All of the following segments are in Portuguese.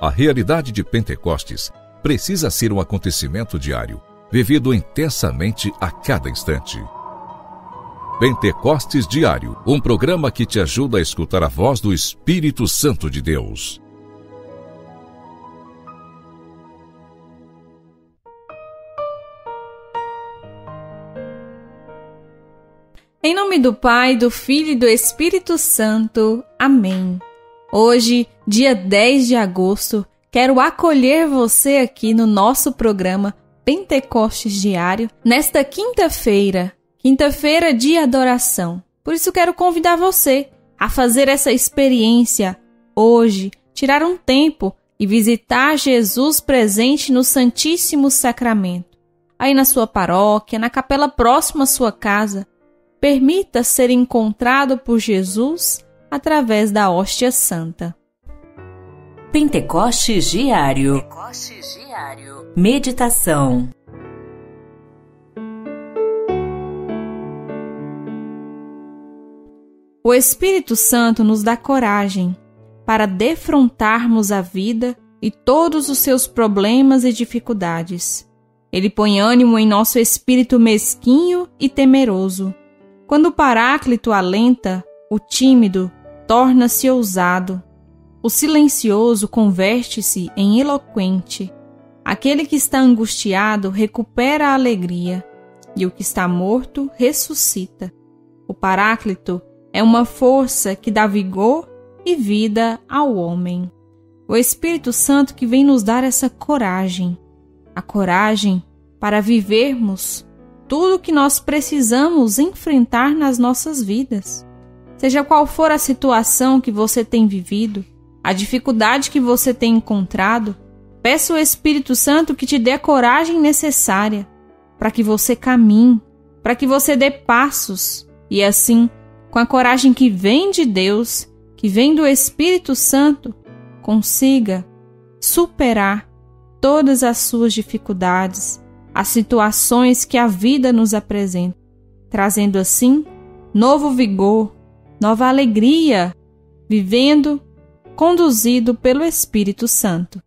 A realidade de Pentecostes precisa ser um acontecimento diário, vivido intensamente a cada instante. Pentecostes Diário, um programa que te ajuda a escutar a voz do Espírito Santo de Deus. Em nome do Pai, do Filho e do Espírito Santo. Amém. Hoje, dia 10 de agosto, quero acolher você aqui no nosso programa Pentecostes Diário, nesta quinta-feira, quinta-feira de adoração. Por isso, quero convidar você a fazer essa experiência hoje, tirar um tempo e visitar Jesus presente no Santíssimo Sacramento. Aí na sua paróquia, na capela próxima à sua casa, permita ser encontrado por Jesus através da hóstia santa. Pentecostes Diário. Pentecostes Diário. Meditação. O Espírito Santo nos dá coragem para defrontarmos a vida e todos os seus problemas e dificuldades. Ele põe ânimo em nosso espírito mesquinho e temeroso. Quando o Paráclito alenta, o tímido torna-se ousado. O silencioso converte-se em eloquente. Aquele que está angustiado recupera a alegria, e o que está morto ressuscita. O Paráclito é uma força que dá vigor e vida ao homem. O Espírito Santo que vem nos dar essa coragem, a coragem para vivermos tudo o que nós precisamos enfrentar nas nossas vidas. Seja qual for a situação que você tem vivido, a dificuldade que você tem encontrado, peça ao Espírito Santo que te dê a coragem necessária para que você caminhe, para que você dê passos. E assim, com a coragem que vem de Deus, que vem do Espírito Santo, consiga superar todas as suas dificuldades, as situações que a vida nos apresenta, trazendo assim novo vigor, nova alegria, vivendo conduzido pelo Espírito Santo.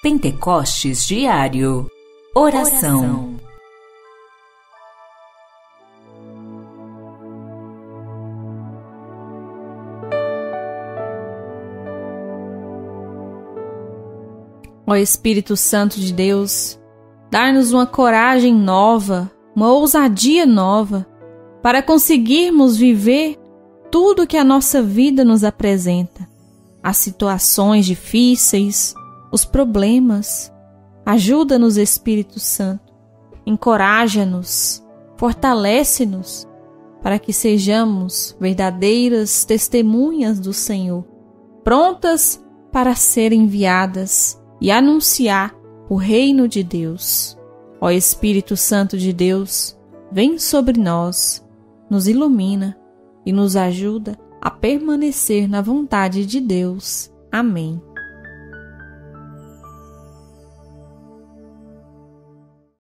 Pentecostes Diário Oração, Ó Espírito Santo de Deus, dar-nos uma coragem nova, uma ousadia nova para conseguirmos viver tudo que a nossa vida nos apresenta. As situações difíceis, os problemas. Ajuda-nos, Espírito Santo. Encoraja-nos, fortalece-nos para que sejamos verdadeiras testemunhas do Senhor, prontas para ser enviadas e anunciar o reino de Deus. Ó Espírito Santo de Deus, vem sobre nós nos ilumina e nos ajuda a permanecer na vontade de Deus. Amém.